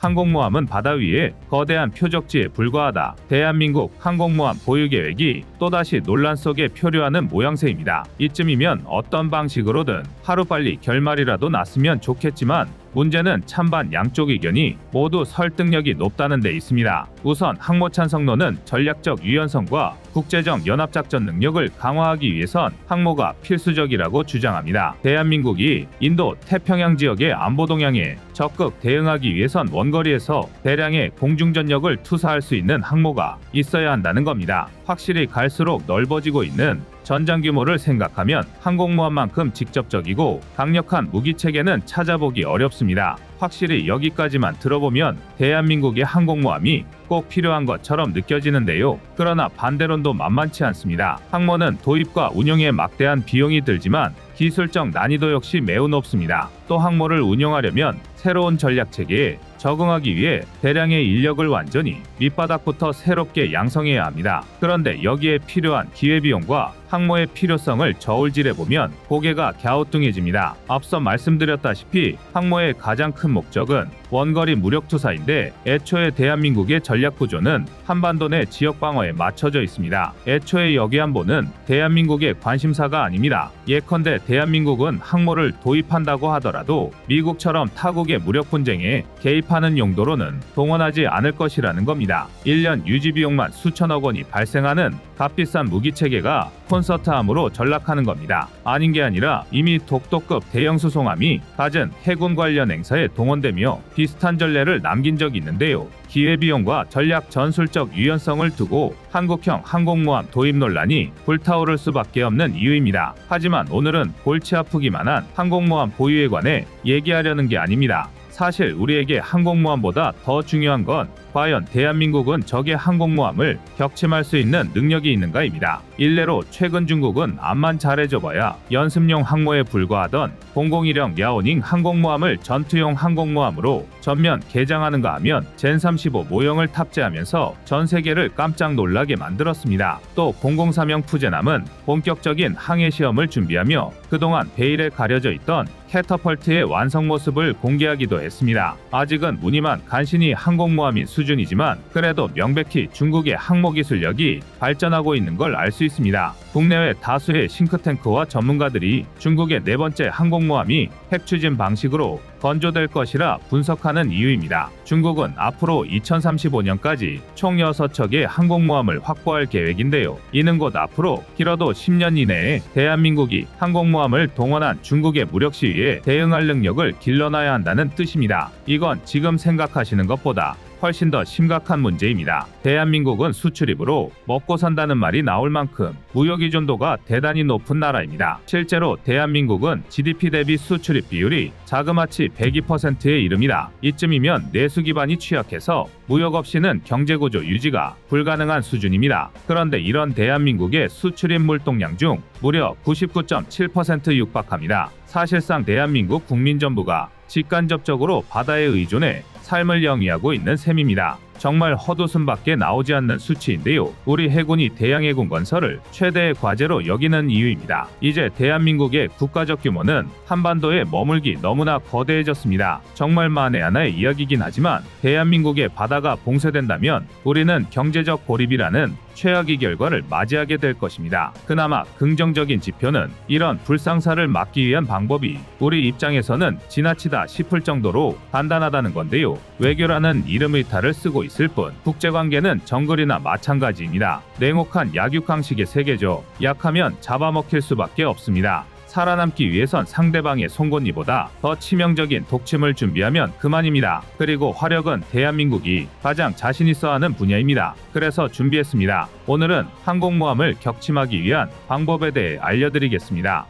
항공모함은 바다 위에 거대한 표적지에 불과하다. 대한민국 항공모함 보유 계획이 또다시 논란 속에 표류하는 모양새입니다. 이쯤이면 어떤 방식으로든 하루빨리 결말이라도 났으면 좋겠지만 문제는 찬반 양쪽 의견이 모두 설득력이 높다는 데 있습니다. 우선 항모찬 성노는 전략적 유연성과 국제적 연합작전 능력을 강화하기 위해선 항모가 필수적이라고 주장합니다. 대한민국이 인도 태평양 지역의 안보 동향에 적극 대응하기 위해선 원거리에서 대량의 공중전력을 투사할 수 있는 항모가 있어야 한다는 겁니다. 확실히 갈수록 넓어지고 있는 전장 규모를 생각하면 항공모함만큼 직접적이고 강력한 무기 체계는 찾아보기 어렵습니다. 확실히 여기까지만 들어보면 대한민국의 항공모함이 꼭 필요한 것처럼 느껴지는데요. 그러나 반대론도 만만치 않습니다. 항모는 도입과 운영에 막대한 비용이 들지만 기술적 난이도 역시 매우 높습니다. 또 항모를 운영하려면 새로운 전략 체계에 적응하기 위해 대량의 인력을 완전히 밑바닥부터 새롭게 양성해야 합니다. 그런데 여기에 필요한 기회비용과 항모의 필요성을 저울질해 보면 고개가 갸우뚱해집니다. 앞서 말씀드렸다시피 항모의 가장 큰 목적은 원거리 무력 투사인데 애초에 대한민국의 전략 구조는 한반도 내 지역 방어에 맞춰져 있습니다. 애초에 여기안보는 대한민국의 관심사가 아닙니다. 예컨대 대한민국은 항모를 도입한다고 하더라도 미국처럼 타국의 무력 분쟁에 개입 하는 용도로는 동원하지 않을 것이라는 겁니다. 1년 유지 비용만 수천억 원이 발생하는 값비싼 무기 체계가 콘서트함으로 전락하는 겁니다. 아닌 게 아니라 이미 독도급 대형 수송함이 갖은 해군 관련 행사에 동원되며 비슷한 전례를 남긴 적이 있는데요. 기회비용과 전략 전술적 유연성을 두고 한국형 항공모함 도입 논란이 불타오를 수밖에 없는 이유입니다. 하지만 오늘은 골치 아프기만 한 항공모함 보유에 관해 얘기하려는 게 아닙니다. 사실 우리에게 항공모함보다 더 중요한 건 과연 대한민국은 적의 항공모함을 격침할 수 있는 능력이 있는가입니다. 일례로 최근 중국은 암만 잘해줘봐야 연습용 항모에 불과하던 001형 야오닝 항공모함을 전투용 항공모함으로 전면 개장하는가 하면 젠35 모형을 탑재하면서 전 세계를 깜짝 놀라게 만들었습니다. 또 003형 푸제남은 본격적인 항해 시험을 준비하며 그동안 베일에 가려져 있던 캐터펄트의 완성 모습을 공개하기도 했습니다. 아직은 무늬만 간신히 항공모함인 수 준이지만 그래도 명백히 중국의 항모 기술력이 발전하고 있는 걸 알 수 있습니다. 국내외 다수의 싱크탱크와 전문가들이 중국의 네 번째 항공모함이 핵 추진 방식으로 건조될 것이라 분석하는 이유입니다. 중국은 앞으로 2035년까지 총 6척의 항공모함을 확보할 계획인데요. 이는 곧 앞으로 길어도 10년 이내에 대한민국이 항공모함을 동원한 중국의 무력 시위에 대응할 능력을 길러놔야 한다는 뜻입니다. 이건 지금 생각하시는 것보다 훨씬 더 심각한 문제입니다. 대한민국은 수출입으로 먹고 산다는 말이 나올 만큼 무역 의존도가 대단히 높은 나라입니다. 실제로 대한민국은 GDP 대비 수출입 비율이 자그마치 102%에 이릅니다. 이쯤이면 내수 기반이 취약해서 무역 없이는 경제 구조 유지가 불가능한 수준입니다. 그런데 이런 대한민국의 수출입 물동량 중 무려 99.7% 육박합니다. 사실상 대한민국 국민 전부가 직간접적으로 바다에 의존해 삶을 영위하고 있는 셈입니다. 정말 헛웃음밖에 나오지 않는 수치인데요. 우리 해군이 대양해군 건설을 최대의 과제로 여기는 이유입니다. 이제 대한민국의 국가적 규모는 한반도에 머물기 너무나 거대해졌습니다. 정말 만에 하나의 이야기긴 하지만 대한민국의 바다가 봉쇄된다면 우리는 경제적 고립이라는 최악의 결과를 맞이하게 될 것입니다. 그나마 긍정적인 지표는 이런 불상사를 막기 위한 방법이 우리 입장에서는 지나치다 싶을 정도로 간단하다는 건데요. 외교라는 이름의 탈을 쓰고 있을 뿐 국제관계는 정글이나 마찬가지입니다. 냉혹한 약육강식의 세계죠. 약하면 잡아먹힐 수밖에 없습니다. 살아남기 위해선 상대방의 송곳니보다 더 치명적인 독침을 준비하면 그만입니다. 그리고 화력은 대한민국이 가장 자신 있어 하는 분야입니다. 그래서 준비했습니다. 오늘은 항공모함을 격침하기 위한 방법에 대해 알려드리겠습니다.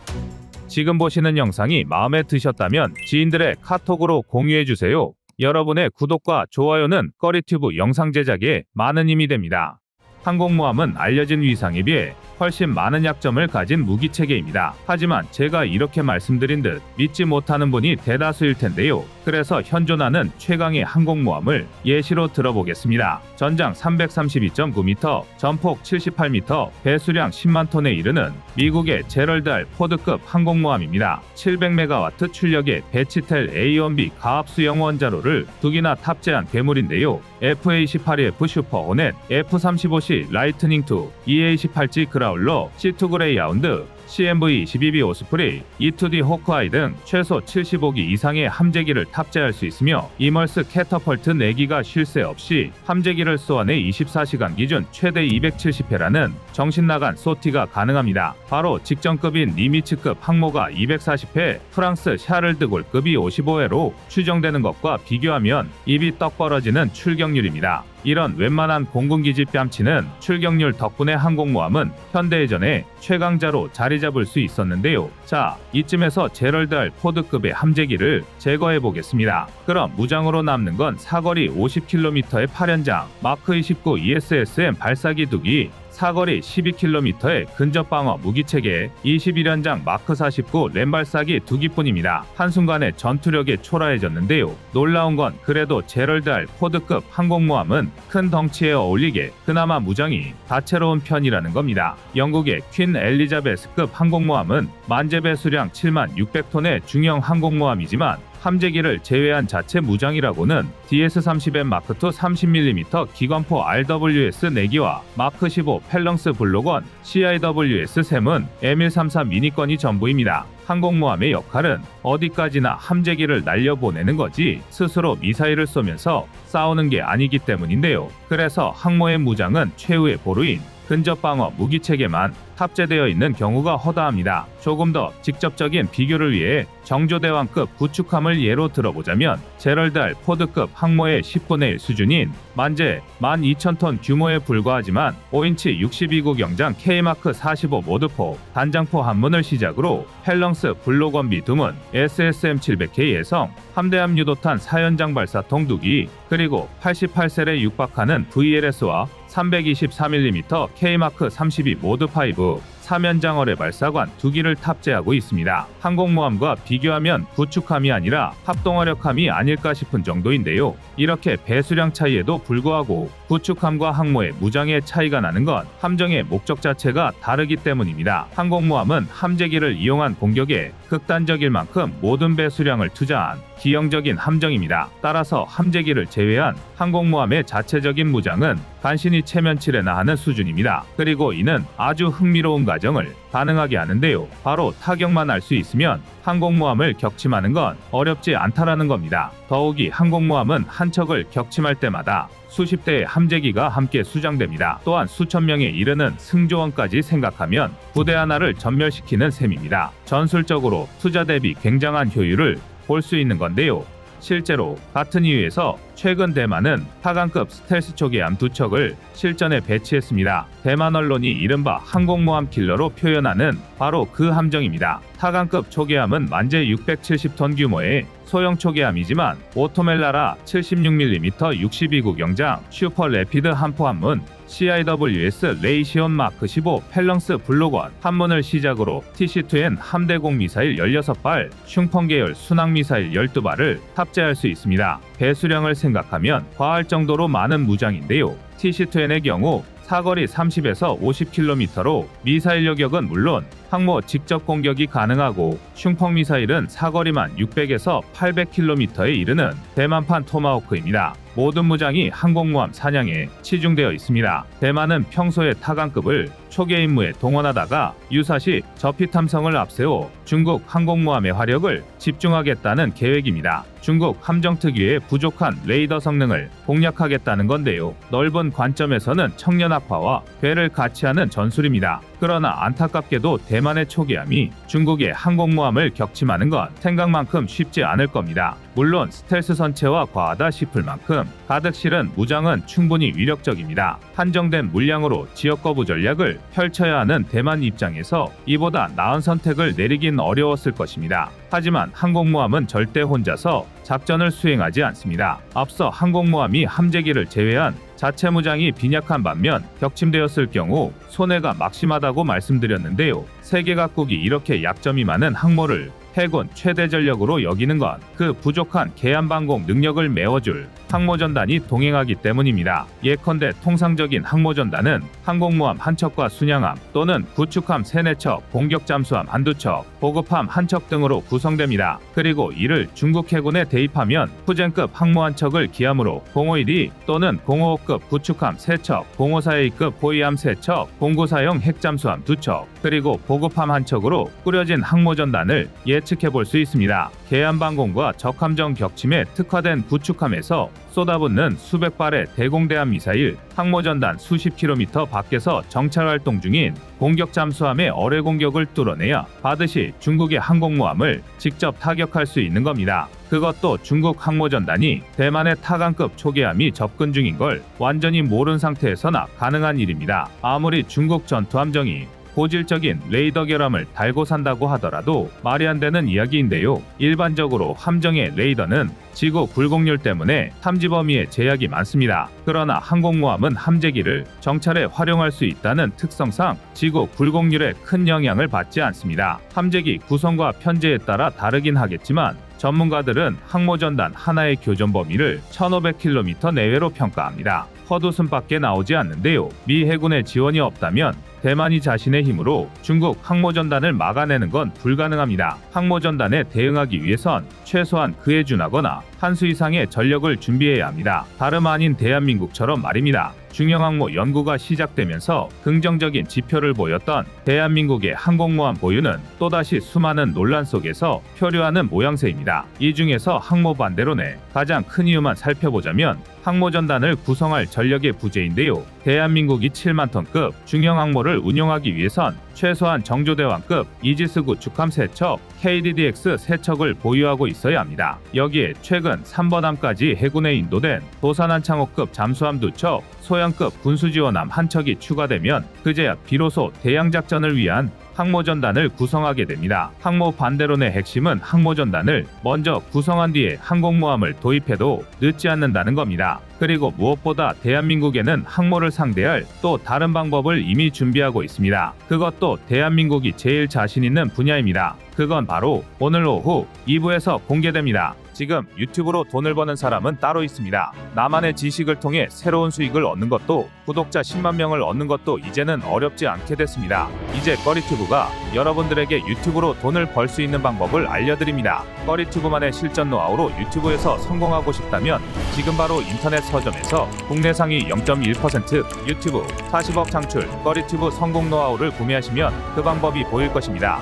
지금 보시는 영상이 마음에 드셨다면 지인들의 카톡으로 공유해주세요. 여러분의 구독과 좋아요는 꺼리튜브 영상 제작에 많은 힘이 됩니다. 항공모함은 알려진 위상에 비해 훨씬 많은 약점을 가진 무기 체계입니다. 하지만 제가 이렇게 말씀드린들 믿지 못하는 분이 대다수일 텐데요. 그래서 현존하는 최강의 항공모함을 예시로 들어보겠습니다. 전장 332.9m, 전폭 78m, 배수량 10만 톤에 이르는 미국의 제럴드 알 포드급 항공모함입니다. 700메가와트 출력의 벡텔 A1B 가압수형 원자로를 두 기나 탑재한 괴물인데요. FA-18F 슈퍼 호넷, F-35C 라이트닝 2, EA-18G 그라울러, C2 그레이하운드, CMV-22B 오스프레이, E2D 호크아이 등 최소 75기 이상의 함재기를 탑재할 수 있으며 EMALS 캐터펄트 4기가 쉴 새 없이 함재기를 쏘아내 24시간 기준 최대 270회라는 정신나간 sortie가 가능합니다. 바로 직전급인 니미츠급 항모가 240회, 프랑스 샤를드골급이 55회로 추정되는 것과 비교하면 입이 떡 벌어지는 출격률입니다. 이런 웬만한 공군기지 뺨치는 출격률 덕분에 항공모함은 현대해전에 최강자로 자리 잡을 수 있었는데요. 자, 이쯤에서 제럴드 알 포드급의 함재기를 제거해 보겠습니다. 그럼 무장으로 남는 건 사거리 50km의 8연장 마크 29 ESSM 발사기 두기 사거리 12km의 근접방어 무기체계 21연장 마크 49 램발사기 두 기뿐입니다. 한순간에 전투력이 초라해졌는데요. 놀라운 건 그래도 제럴드 알 포드급 항공모함은 큰 덩치에 어울리게 그나마 무장이 다채로운 편이라는 겁니다. 영국의 퀸 엘리자베스급 항공모함은 만재 배수량 7만 600톤의 중형 항공모함이지만 함재기를 제외한 자체 무장이라고는 DS-30M Mark 2 30mm 기관포 RWS 4기와 Mark 15 Phalanx Block One CIWS 세 문 M134 minigun이 전부입니다. 항공모함의 역할은 어디까지나 함재기를 날려보내는 거지 스스로 미사일을 쏘면서 싸우는 게 아니기 때문인데요. 그래서 항모의 무장은 최후의 보루인 근접 방어 무기체계만 탑재되어 있는 경우가 허다합니다. 조금 더 직접적인 비교를 위해 정조대왕급 구축함을 예로 들어보자면 제럴드 알 포드급 항모의 10분의 1 수준인 만재 12,000톤 규모에 불과하지만 5인치 62구경장 K Mark 45 Mod 4 단장포 한 문을 시작으로 Phalanx Block One B 두 문 SSM 700K 해성 함대함 유도탄 4연장 발사통 두기 그리고 88셀에 육박하는 VLS와 324mm K Mark 32 모드 5 사면장어의 발사관 두 기를 탑재하고 있습니다. 항공모함과 비교하면 구축함이 아니라 합동화력함이 아닐까 싶은 정도인데요. 이렇게 배수량 차이에도 불구하고 구축함과 항모의 무장의 차이가 나는 건 함정의 목적 자체가 다르기 때문입니다. 항공모함은 함재기를 이용한 공격에 극단적일 만큼 모든 배수량을 투자한 기형적인 함정입니다. 따라서 함재기를 제외한 항공모함의 자체적인 무장은 간신히 체면치레 나 하는 수준입니다. 그리고 이는 아주 흥미로운 과정을 가능하게 하는데요. 바로 타격만 할수 있으면 항공모함을 격침하는 건 어렵지 않다라는 겁니다. 더욱이 항공모함은 한 척을 격침할 때마다 수십 대의 함재기가 함께 수장됩니다. 또한 수천 명에 이르는 승조원까지 생각하면 부대 하나를 전멸시키는 셈입니다. 전술적으로 투자 대비 굉장한 효율을 볼 수 있는 건데요. 실제로 같은 이유에서 최근 대만은 타강급 스텔스 초계함 두 척을 실전에 배치했습니다. 대만 언론이 이른바 항공모함 킬러로 표현하는 바로 그 함정입니다. 타강급 초계함은 만재 670톤 규모의 소형 초계함이지만 오토멜라라 76mm 62구경장 Super Rapid 함포 한 문 CIWS 레이시온 마크 15 Phalanx Block One 한 문을 시작으로 TC2N 함대공 미사일 16발, 슝펑 계열 순항 미사일 12발을 탑재할 수 있습니다. 배수량을 생각하면 과할 정도로 많은 무장인데요. TC2N의 경우 사거리 30에서 50km로 미사일 요격은 물론 항모 직접 공격이 가능하고 슝펑 미사일은 사거리만 600에서 800km에 이르는 대만판 토마호크입니다. 모든 무장이 항공모함 사냥에 치중되어 있습니다. 대만은 평소에 타강급을 초계 임무에 동원하다가 유사시 저피탐성을 앞세워 중국 항공모함의 화력을 집중하겠다는 계획입니다. 중국 함정 특유의 부족한 레이더 성능을 공략하겠다는 건데요. 넓은 관점에서는 청년 악화와 괴를 같이 하는 전술입니다. 그러나 안타깝게도 대만의 초기함이 중국의 항공모함을 격침하는 건 생각만큼 쉽지 않을 겁니다. 물론 스텔스 선체와 과하다 싶을 만큼 가득 실은 무장은 충분히 위력적입니다. 한정된 물량으로 지역 거부 전략을 펼쳐야 하는 대만 입장에서 이보다 나은 선택을 내리긴 어려웠을 것입니다. 하지만 항공모함은 절대 혼자서 작전을 수행하지 않습니다. 앞서 항공모함이 함재기를 제외한 자체 무장이 빈약한 반면 격침되었을 경우 손해가 막심하다고 말씀드렸는데요. 세계 각국이 이렇게 약점이 많은 항모를 해군 최대 전력으로 여기는 건 그 부족한 계안방공 능력을 메워줄 항모전단이 동행하기 때문입니다. 예컨대 통상적인 항모전단은 항공모함 한 척과 순양함 또는 구축함 세네 척, 공격 잠수함 한두 척, 보급함 한 척 등으로 구성됩니다. 그리고 이를 중국 해군에 대입하면 후젠급 항모 한 척을 기함으로 051이 또는 055급 구축함 세 척, 054A급 호위함 세 척, 공구사용 핵잠수함 두 척, 그리고 보급함 한 척으로 꾸려진 항모전단을 예 측해 볼 수 있습니다. 계안방공과 적함정 격침에 특화된 구축함에서 쏟아붓는 수백 발의 대공대함 미사일, 항모전단 수십 킬로미터 밖에서 정찰 활동 중인 공격 잠수함의 어뢰 공격을 뚫어내야 받으시 중국의 항공모함을 직접 타격할 수 있는 겁니다. 그것도 중국 항모전단이 대만의 타강급 초계함이 접근 중인 걸 완전히 모른 상태에서나 가능한 일입니다. 아무리 중국 전투함정이 고질적인 레이더 결함을 달고 산다고 하더라도 말이 안 되는 이야기인데요. 일반적으로 함정의 레이더는 지구 굴곡률 때문에 탐지 범위에 제약이 많습니다. 그러나 항공모함은 함재기를 정찰에 활용할 수 있다는 특성상 지구 굴곡률에 큰 영향을 받지 않습니다. 함재기 구성과 편제에 따라 다르긴 하겠지만 전문가들은 항모전단 하나의 교전 범위를 1500km 내외로 평가합니다. 헛웃음 밖에 나오지 않는데요. 미 해군의 지원이 없다면 대만이 자신의 힘으로 중국 항모전단을 막아내는 건 불가능합니다. 항모전단에 대응하기 위해선 최소한 그에 준하거나 한수 이상의 전력을 준비해야 합니다. 다름 아닌 대한민국처럼 말입니다. 중형항모 연구가 시작되면서 긍정적인 지표를 보였던 대한민국의 항공모함 보유는 또다시 수많은 논란 속에서 표류하는 모양새입니다. 이 중에서 항모 반대론의 가장 큰 이유만 살펴보자면 항모전단을 구성할 전력의 부재인데요. 대한민국이 7만 톤급 중형 항모를 운용하기 위해선 최소한 정조대왕급 이지스 구축함 3척, KDDX 3척을 보유하고 있어야 합니다. 여기에 최근 3번함까지 해군에 인도된 도산한 창호급 잠수함 2척, 소형급 군수지원함 한 척이 추가되면 그제야 비로소 대양작전을 위한 항모전단을 구성하게 됩니다. 항모 반대론의 핵심은 항모전단을 먼저 구성한 뒤에 항공모함을 도입해도 늦지 않는다는 겁니다. 그리고 무엇보다 대한민국에는 항모를 상대할 또 다른 방법을 이미 준비하고 있습니다. 그것도 대한민국이 제일 자신 있는 분야입니다. 그건 바로 오늘 오후 2부에서 공개됩니다. 지금 유튜브로 돈을 버는 사람은 따로 있습니다. 나만의 지식을 통해 새로운 수익을 얻는 것도 구독자 10만 명을 얻는 것도 이제는 어렵지 않게 됐습니다. 이제 꺼리튜브가 여러분들에게 유튜브로 돈을 벌 수 있는 방법을 알려드립니다. 꺼리튜브만의 실전 노하우로 유튜브에서 성공하고 싶다면 지금 바로 인터넷 서점에서 국내 상위 0.1% 유튜브 40억 창출 꺼리튜브 성공 노하우를 구매하시면 그 방법이 보일 것입니다.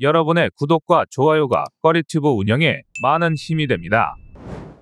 여러분의 구독과 좋아요가 꺼리튜브 운영에 많은 힘이 됩니다.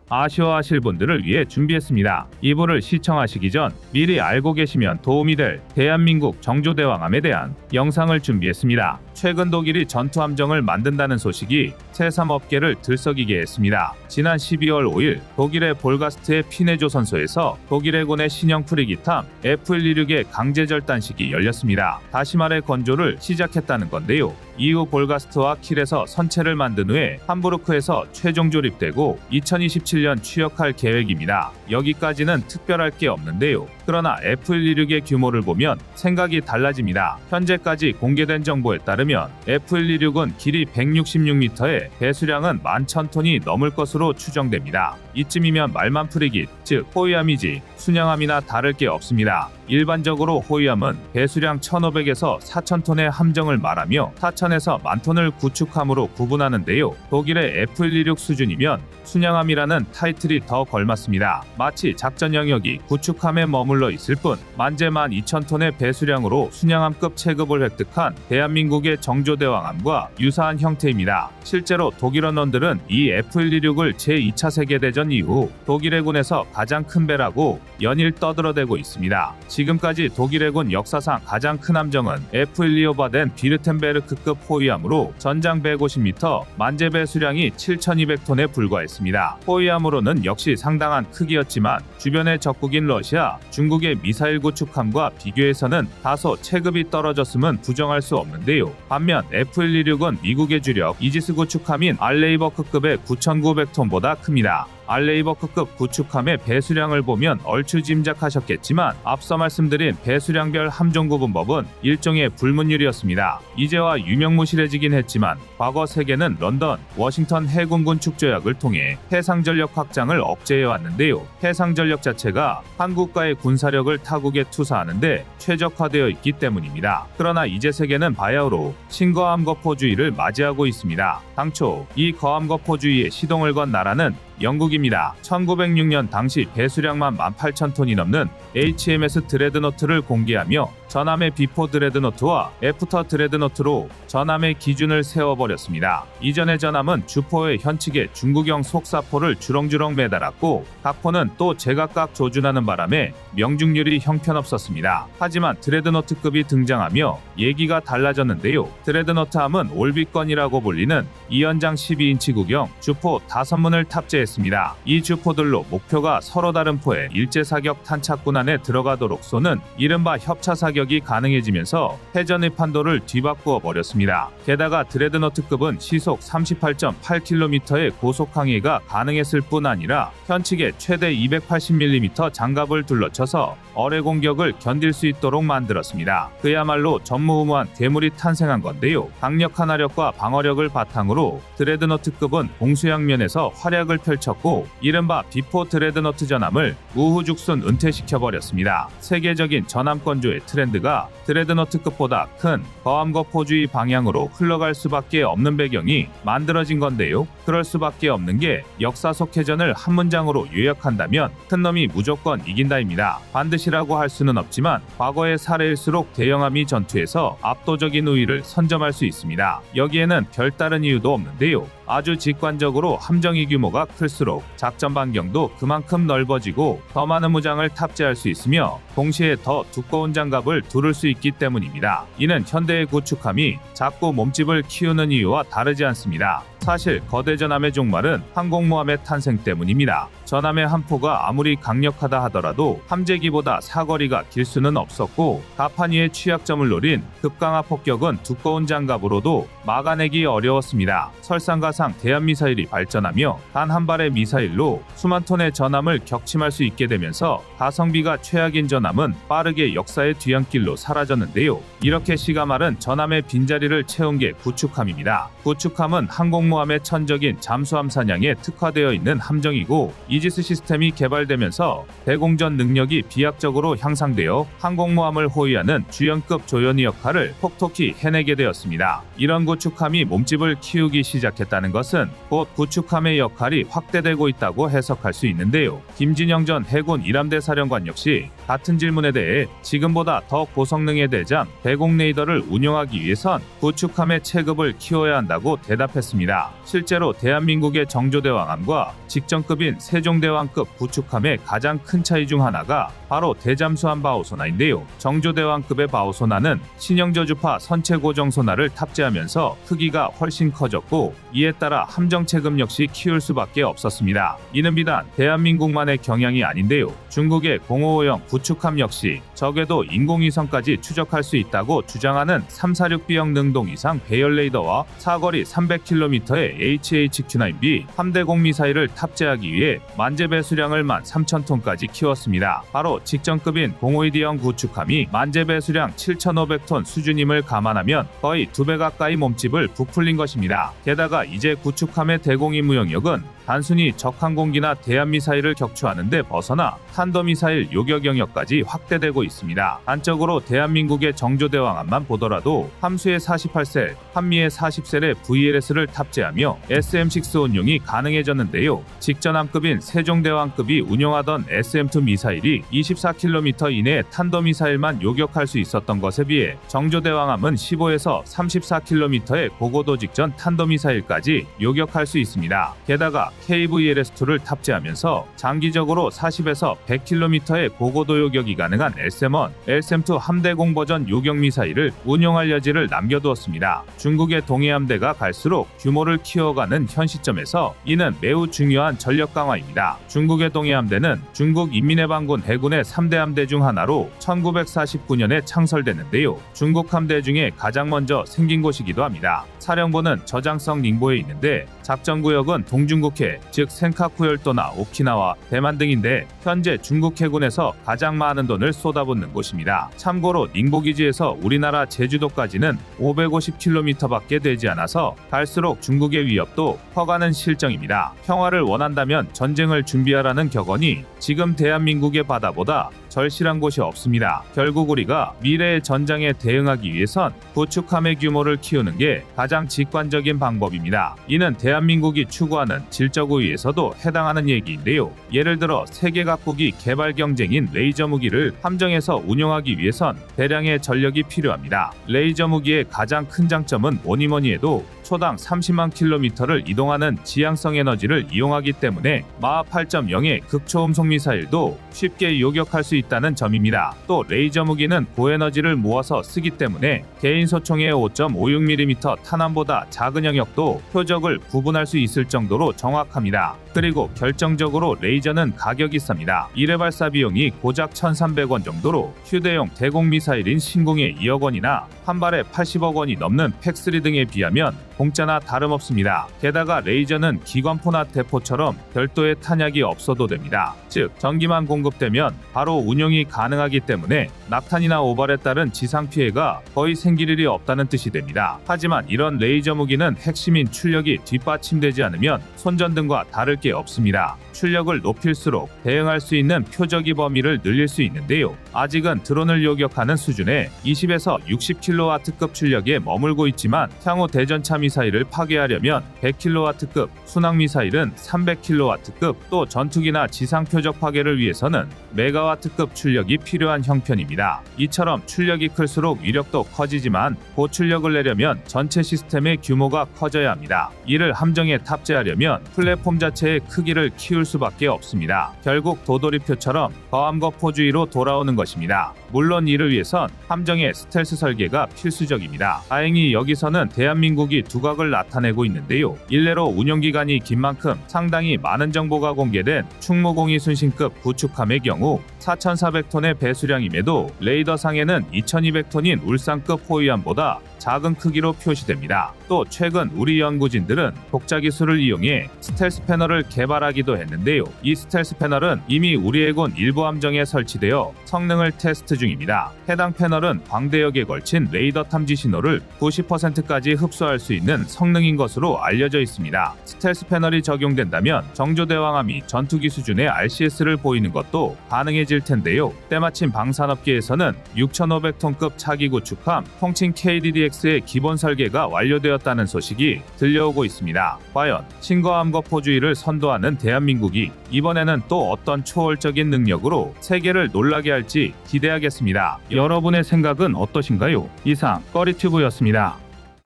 아쉬워하실 분들을 위해 준비했습니다. 이부를 시청하시기 전 미리 알고 계시면 도움이 될 대한민국 정조대왕함에 대한 영상을 준비했습니다. 최근 독일이 전투함정을 만든다는 소식이 새삼업계를 들썩이게 했습니다. 지난 12월 5일 독일의 볼가스트의 페네 조선소에서 독일 해군의 신형 프리깃함 F126의 강재 절단식이 열렸습니다. 다시 말해 건조를 시작했다는 건데요. 이후 볼가스트와 킬에서 선체를 만든 후에 함부르크에서 최종 조립되고 2027년 취역할 계획입니다. 여기까지는 특별할 게 없는데요. 그러나 F126의 규모를 보면 생각이 달라집니다. 현재까지 공개된 정보에 따르면 F126은 길이 166m에 배수량은 11,000톤이 넘을 것으로 추정됩니다. 이쯤이면 말만 프리깃, 즉 호위함이지 순양함이나 다를 게 없습니다. 일반적으로 호위함은 배수량 1,500에서 4,000톤의 함정을 말하며 4,000에서 만톤을 구축함으로 구분하는데요. 독일의 F126 수준이면 순양함이라는 타이틀이 더 걸맞습니다. 마치 작전 영역이 구축함에 머물러 있을 뿐 만재 만 2,000톤의 배수량으로 순양함급 체급을 획득한 대한민국의 정조대왕함과 유사한 형태입니다. 실제로 독일 언론들은 이 F126을 제2차 세계대전 이후 독일 해군에서 가장 큰 배라고 연일 떠들어대고 있습니다. 지금까지 독일 해군 역사상 가장 큰 함정은 F125바된 비르텐베르크급 호위함으로 전장 150m, 만재 배 수량이 7,200톤에 불과했습니다. 호위함으로는 역시 상당한 크기였지만 주변의 적국인 러시아, 중국의 미사일 구축함과 비교해서는 다소 체급이 떨어졌음은 부정할 수 없는데요. 반면 F126은 미국의 주력 이지스 구축함인 알레이버크급의 9,900톤보다 큽니다. 알레이버크급 구축함의 배수량을 보면 얼추 짐작하셨겠지만 앞서 말씀드린 배수량별 함정 구분법은 일종의 불문율이었습니다. 이제와 유명무실해지긴 했지만 과거 세계는 런던, 워싱턴 해군군 축조약을 통해 해상 전력 확장을 억제해 왔는데요. 해상 전력 자체가 한국과의 군사력을 타국에 투사하는데 최적화되어 있기 때문입니다. 그러나 이제 세계는 바야흐로 신거함 거포주의를 맞이하고 있습니다. 당초 이 거함 거포주의에 시동을 건 나라는 영국입니다. 1906년 당시 배수량만 18,000톤이 넘는 HMS 드레드노트를 공개하며 전함의 before 드레드노트와 after 드레드노트로 전함의 기준을 세워버렸습니다. 이전의 전함은 주포의 현측에 중구경 속사포를 주렁주렁 매달았고 각포는 또 제각각 조준하는 바람에 명중률이 형편없었습니다. 하지만 드레드노트급이 등장하며 얘기가 달라졌는데요. 드레드노트함은 all big gun이라고 불리는 이연장 12인치 구경 주포 5문을 탑재했습니다. 이 주포들로 목표가 서로 다른 포에 일제 사격 탄착군 안에 들어가도록 쏘는 이른바 협차 사격 이 가능해지면서 해전의 판도를 뒤바꾸어 버렸습니다. 게다가 드레드노트급은 시속 38.8km의 고속 항해가 가능했을 뿐 아니라 현측에 최대 280mm 장갑을 둘러쳐서 어뢰 공격을 견딜 수 있도록 만들었습니다. 그야말로 전무후무한 괴물이 탄생한 건데요. 강력한 화력과 방어력을 바탕으로 드레드노트급은 공수 양면에서 활약을 펼쳤고 이른바 before 드레드노트 전함을 우후죽순 은퇴시켜버렸습니다. 세계적인 전함 건조의 트렌드 가 드레드노트급보다 큰 거함거포주의 방향으로 흘러갈 수밖에 없는 배경이 만들어진 건데요. 그럴 수밖에 없는 게 역사 속 해전을 한 문장으로 요약한다면 큰 놈이 무조건 이긴다입니다. 반드시라고 할 수는 없지만 과거의 사례일수록 대영함이 전투에서 압도적인 우위를 선점할 수 있습니다. 여기에는 별다른 이유도 없는데요. 아주 직관적으로 함정의 규모가 클수록 작전 반경도 그만큼 넓어지고 더 많은 무장을 탑재할 수 있으며 동시에 더 두꺼운 장갑을 두를 수 있기 때문입니다. 이는 현대의 구축함이 작고 몸집을 키우는 이유와 다르지 않습니다. 사실 거대 전함의 종말은 항공모함의 탄생 때문입니다. 전함의 한 포가 아무리 강력하다 하더라도 함재기보다 사거리가 길 수는 없었고 가판위의 취약점을 노린 급강하 폭격은 두꺼운 장갑으로도 막아내기 어려웠습니다. 설상가상 대한미사일이 발전하며 단 한 발의 미사일로 수만 톤의 전함을 격침할 수 있게 되면서 가성비가 최악인 전함은 빠르게 역사의 뒤안길로 사라졌는데요. 이렇게 시가 마른 전함의 빈자리를 채운 게 구축함입니다. 구축함은 항공 모함의 천적인 잠수함 사냥에 특화되어 있는 함정이고 이지스 시스템이 개발되면서 대공전 능력이 비약적으로 향상되어 항공모함을 호위하는 주연급 조연이 역할을 톡톡히 해내게 되었습니다. 이런 구축함이 몸집을 키우기 시작했다는 것은 곧 구축함의 역할이 확대되고 있다고 해석할 수 있는데요. 김진영 전 해군 이람대 사령관 역시 같은 질문에 대해 지금보다 더 고성능의 대잠 대공 레이더를 운영하기 위해선 구축함의 체급을 키워야 한다고 대답했습니다. 실제로 대한민국의 정조대왕함과 직전급인 세종대왕급 구축함의 가장 큰 차이 중 하나가 바로 대잠수함 바오소나인데요. 정조대왕급의 바오소나는 신형저주파 선체 고정 소나를 탑재하면서 크기가 훨씬 커졌고 이에 따라 함정 체급 역시 키울 수밖에 없었습니다. 이는 비단 대한민국만의 경향이 아닌데요. 중국의 055형 구축함 역시 적에도 인공위성까지 추적할 수 있다고 주장하는 346B형 능동 이상 배열 레이더와 사거리 300km의 HHQ-9B 함대공 미사일을 탑재하기 위해 만재 배 수량을 13,000톤까지 키웠습니다. 바로 직전급인 052D형 구축함이 만재 배 수량 7,500톤 수준임을 감안하면 거의 두배 가까이 몸집을 부풀린 것입니다. 게다가 이제 구축함의 대공 임 무 영역은 단순히 적항공기나 대한미사일을 격추하는 데 벗어나 탄도미사일 요격 영역까지 확대되고 있습니다. 단적으로 대한민국의 정조대왕함만 보더라도 함수의 48셀, 한미의 40셀의 VLS를 탑재하며 SM6 운용이 가능해졌는데요. 직전함급인 세종대왕급이 운용하던 SM2 미사일이 24km 이내 탄도미사일만 요격할 수 있었던 것에 비해 정조대왕함은 15에서 34km의 고고도 직전 탄도미사일까지 요격할 수 있습니다. 게다가 KVLS2를 탑재하면서 장기적으로 40에서 100km의 고고도 요격이 가능한 SM-1, SM-2 함대공 버전 요격 미사일을 운용할 여지를 남겨두었습니다. 중국의 동해함대가 갈수록 규모를 키워가는 현 시점에서 이는 매우 중요한 전력 강화입니다. 중국의 동해함대는 중국 인민해방군 해군의 3대 함대 중 하나로 1949년에 창설됐는데요. 중국 함대 중에 가장 먼저 생긴 곳이기도 합니다. 사령부는 저장성 닝보에 있는데 작전구역은 동중국해, 즉 센카쿠 열도나 오키나와, 대만 등인데 현재 중국 해군에서 가장 많은 돈을 쏟아붓는 곳입니다. 참고로 닝보기지에서 우리나라 제주도까지는 550km밖에 되지 않아서 갈수록 중국의 위협도 커가는 실정입니다. 평화를 원한다면 전쟁을 준비하라는 격언이 지금 대한민국의 바다보다 절실한 곳이 없습니다. 결국 우리가 미래의 전장에 대응하기 위해선 구축함의 규모를 키우는 게 가장 직관적인 방법입니다. 이는 대한민국이 추구하는 질적 우위에서도 해당하는 얘기인데요. 예를 들어 세계 각국이 개발 경쟁인 레이저 무기를 함정에서 운용하기 위해선 대량의 전력이 필요합니다. 레이저 무기의 가장 큰 장점은 뭐니뭐니 해도 초당 30만 킬로미터를 이동하는 지향성 에너지를 이용하기 때문에 마하 8.0의 극초음속 미사일도 쉽게 요격할 수 있다는 점입니다. 또 레이저 무기는 고에너지를 모아서 쓰기 때문에 개인 소총의 5.56mm 탄환보다 작은 영역도 표적을 구분할 수 있을 정도로 정확합니다. 그리고 결정적으로 레이저는 가격이 쌉니다. 1회 발사 비용이 고작 1,300원 정도로 휴대용 대공 미사일인 신궁의 2억 원이나 한 발에 80억 원이 넘는 PAC3 등에 비하면 공짜나 다름없습니다. 게다가 레이저는 기관포나 대포처럼 별도의 탄약이 없어도 됩니다. 즉 전기만 공급되면 바로 운용이 가능하기 때문에 낙탄이나 오발에 따른 지상 피해가 거의 생길 일이 없다는 뜻이 됩니다. 하지만 이런 레이저 무기는 핵심인 출력이 뒷받침되지 않으면 손전등과 다를 게 없습니다. 출력을 높일수록 대응할 수 있는 표적의 범위를 늘릴 수 있는데요. 아직은 드론을 요격하는 수준의 20에서 60kW급 출력에 머물고 있지만 향후 대전차 미사일을 파괴하려면 100kW급, 순항 미사일은 300kW급, 또 전투기나 지상 표적 파괴를 위해서는 메가와트급 출력이 필요한 형편입니다. 이처럼 출력이 클수록 위력도 커지지만 고출력을 내려면 전체 시스템의 규모가 커져야 합니다. 이를 함정에 탑재하려면 플랫폼 자체의 크기를 키울 수밖에 없습니다. 결국 도돌이표처럼 거함거포주의로 돌아오는 것입니다. 물론 이를 위해선 함정의 스텔스 설계가 필수적입니다. 다행히 여기서는 대한민국이 두각을 나타내고 있는데요. 일례로 운용기간이 긴 만큼 상당히 많은 정보가 공개된 충무공 이순신급 구축함의 경우 4,400톤의 배수량임에도 레이더 상에는 2,200톤인 울산급 호위함보다 작은 크기로 표시됩니다. 또 최근 우리 연구진들은 독자 기술을 이용해 스텔스 패널을 개발하기도 했는데요. 이 스텔스 패널은 이미 우리 해군 일부 함정에 설치되어 성능을 테스트 중 입니다. 해당 패널은 광대역에 걸친 레이더 탐지 신호를 90%까지 흡수할 수 있는 성능인 것으로 알려져 있습니다. 스텔스 패널이 적용된다면 정조대왕함이 전투기 수준의 RCS를 보이는 것도 가능해질 텐데요. 때마침 방산업계에서는 6,500톤급 차기 구축함 통칭 KDDX의 기본 설계가 완료되었다는 소식이 들려오고 있습니다. 과연 신거함거포주의를 선도하는 대한민국이 이번에는 또 어떤 초월적인 능력으로 세계를 놀라게 할지 기대 하겠습니다. 여러분의 생각은 어떠신가요? 이상 꺼리튜브였습니다.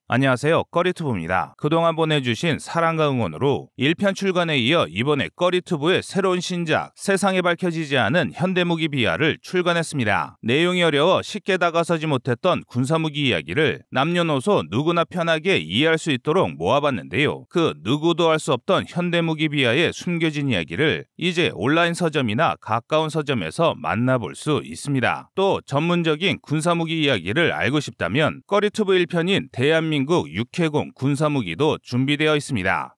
안녕하세요. 꺼리투브입니다. 그동안 보내주신 사랑과 응원으로 1편 출간에 이어 이번에 꺼리투브의 새로운 신작 세상에 밝혀지지 않은 현대무기 비하를 출간했습니다. 내용이 어려워 쉽게 다가서지 못했던 군사무기 이야기를 남녀노소 누구나 편하게 이해할 수 있도록 모아봤는데요. 그 누구도 알 수 없던 현대무기 비하의 숨겨진 이야기를 이제 온라인 서점이나 가까운 서점에서 만나볼 수 있습니다. 또 전문적인 군사무기 이야기를 알고 싶다면 꺼리투브 1편인 대한민국 대한민국 육해공 군사무기도 준비되어 있습니다.